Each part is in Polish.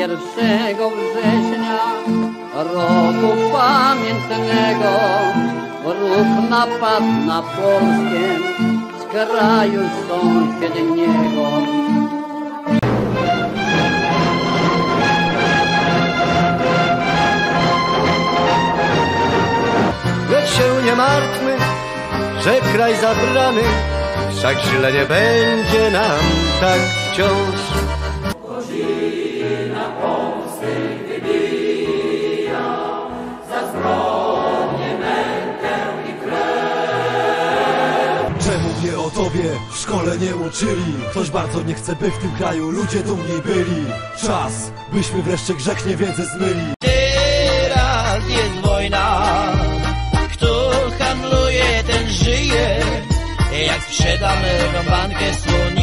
pierwszego września roku pamiętnego wróg napadł na Polskę z kraju sąsiedniego. Lecz się nie martwmy, że kraj zabrany, wszak źle nie będzie nam tak wciąż. Tobie w szkole nie uczyli? Ktoś bardzo nie chce, by w tym kraju ludzie dumni byli. Czas, byśmy wreszcie grzech nie więcej zmyli. Teraz jest wojna. Kto handluje, ten żyje. Jak sprzedamy rąbankę, słoninę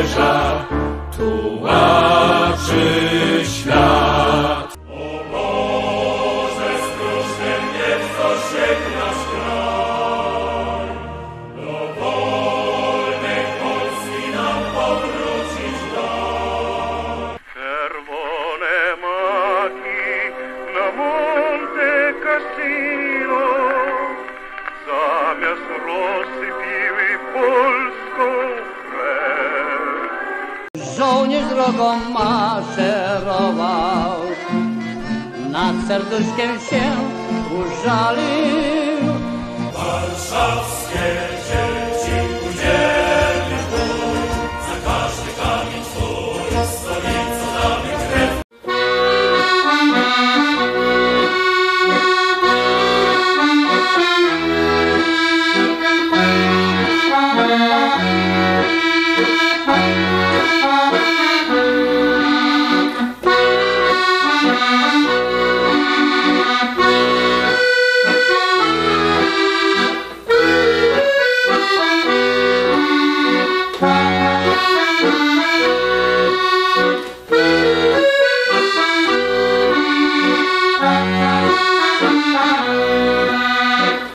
żołnierza Tułaczy świat Boże, skrusznym niech zosięgnie nasz kraj. Do wolnej Polski nam powrócić daj. Czerwone maki na Monte Cassino zamiast rosy żołnierz drogą maszerował. Nad serduszkiem się użalił. Warszawskie dzieci udzielny bój, za każdy kamień twój, stolica damy krew. Thank